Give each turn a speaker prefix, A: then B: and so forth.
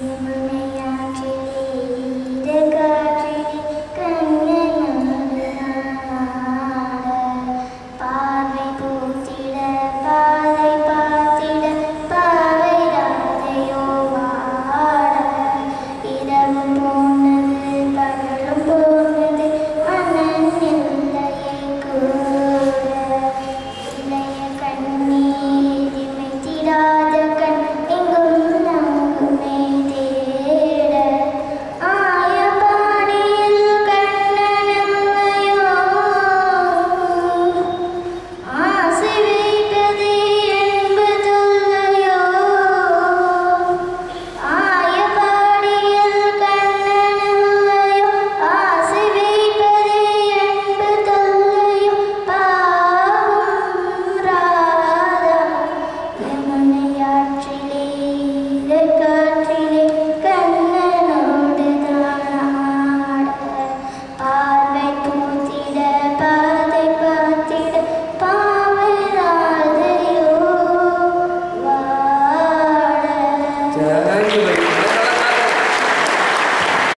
A: Yeah.
B: Спасибо.